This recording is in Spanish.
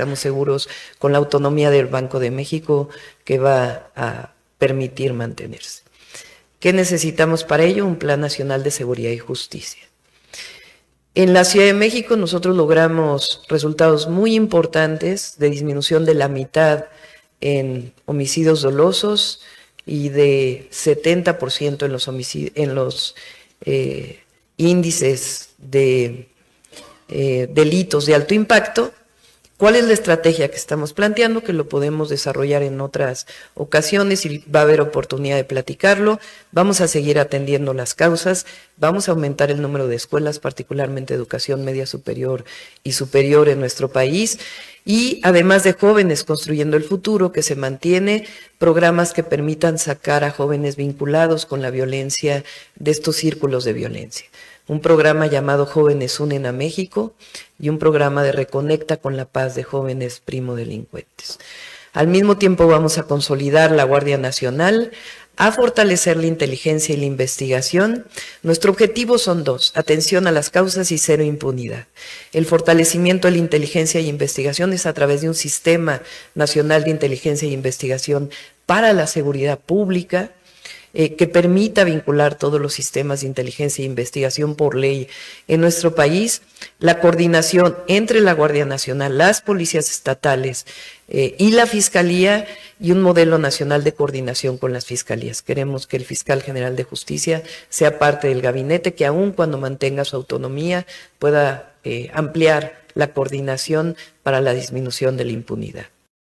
estamos seguros con la autonomía del Banco de México que va a permitir mantenerse. ¿Qué necesitamos para ello? Un Plan Nacional de Seguridad y Justicia. En la Ciudad de México nosotros logramos resultados muy importantes de disminución de la mitad en homicidios dolosos y de 70% en los, en los eh, índices de eh, delitos de alto impacto ¿Cuál es la estrategia que estamos planteando? Que lo podemos desarrollar en otras ocasiones y va a haber oportunidad de platicarlo. Vamos a seguir atendiendo las causas, vamos a aumentar el número de escuelas, particularmente educación media superior y superior en nuestro país. Y además de jóvenes construyendo el futuro, que se mantiene programas que permitan sacar a jóvenes vinculados con la violencia de estos círculos de violencia un programa llamado Jóvenes Unen a México y un programa de Reconecta con la Paz de Jóvenes Primo Delincuentes. Al mismo tiempo vamos a consolidar la Guardia Nacional, a fortalecer la inteligencia y la investigación. Nuestro objetivo son dos, atención a las causas y cero impunidad. El fortalecimiento de la inteligencia y investigación es a través de un sistema nacional de inteligencia y investigación para la seguridad pública, eh, que permita vincular todos los sistemas de inteligencia e investigación por ley en nuestro país, la coordinación entre la Guardia Nacional, las policías estatales eh, y la Fiscalía y un modelo nacional de coordinación con las fiscalías. Queremos que el fiscal general de justicia sea parte del gabinete, que aun cuando mantenga su autonomía pueda eh, ampliar la coordinación para la disminución de la impunidad.